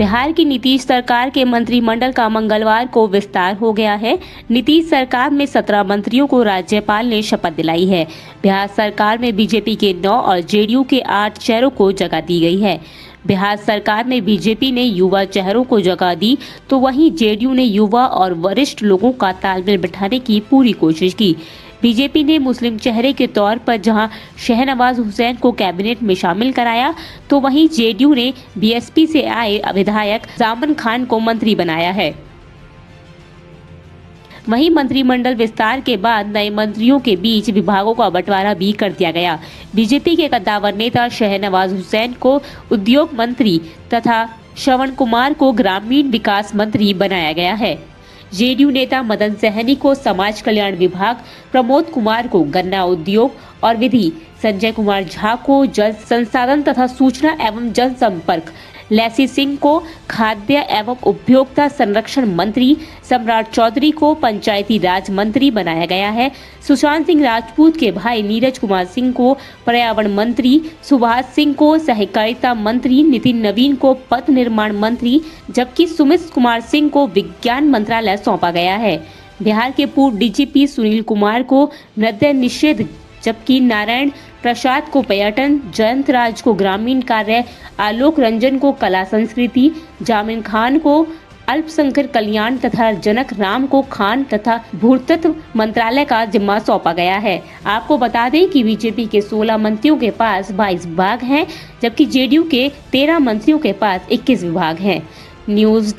बिहार की नीतीश सरकार के मंत्रिमंडल का मंगलवार को विस्तार हो गया है। नीतीश सरकार में सत्रह मंत्रियों को राज्यपाल ने शपथ दिलाई है। बिहार सरकार में बीजेपी के नौ और जेडीयू के आठ चेहरों को जगह दी गई है। बिहार सरकार में बीजेपी ने युवा चेहरों को जगह दी तो वहीं जेडीयू ने युवा और वरिष्ठ लोगों का तालमेल बिठाने की पूरी कोशिश की। बीजेपी ने मुस्लिम चेहरे के तौर पर जहाँ शहनवाज हुसैन को कैबिनेट में शामिल कराया तो वहीं जेडीयू ने बीएसपी से आए विधायक जामन खान को मंत्री बनाया है। वहीं मंत्रिमंडल विस्तार के बाद नए मंत्रियों के बीच विभागों का बंटवारा भी कर दिया गया। बीजेपी के कद्दावर नेता शहनवाज हुसैन को उद्योग मंत्री तथा श्रवण कुमार को ग्रामीण विकास मंत्री बनाया गया है। जेडीयू नेता मदन सहनी को समाज कल्याण विभाग, प्रमोद कुमार को गन्ना उद्योग और विधि संजय कुमार झा को जल संसाधन तथा सूचना एवं जनसंपर्क लैसी सिंह को खाद्य एवं उपभोक्ता संरक्षण मंत्री सम्राट चौधरी को पंचायती राज मंत्री बनाया गया है। सुशांत सिंह राजपूत के भाई नीरज कुमार सिंह को पर्यावरण मंत्री, सुभाष सिंह को सहकारिता मंत्री, नितिन नवीन को पथ निर्माण मंत्री, जबकि सुमित कुमार सिंह को विज्ञान मंत्रालय सौंपा गया है। बिहार के पूर्व डीजीपी सुनील कुमार को मृदय निषेध जबकि नारायण प्रसाद को पर्यटन, जयंत राज को ग्रामीण कार्य, आलोक रंजन को कला संस्कृति, जामिन खान को अल्पसंख्यक कल्याण तथा जनक राम को खान तथा भूतत्व मंत्रालय का जिम्मा सौंपा गया है। आपको बता दें कि बीजेपी के 16 मंत्रियों के पास 22 विभाग हैं, जबकि जेडीयू के 13 मंत्रियों के पास 21 विभाग हैं। न्यूज़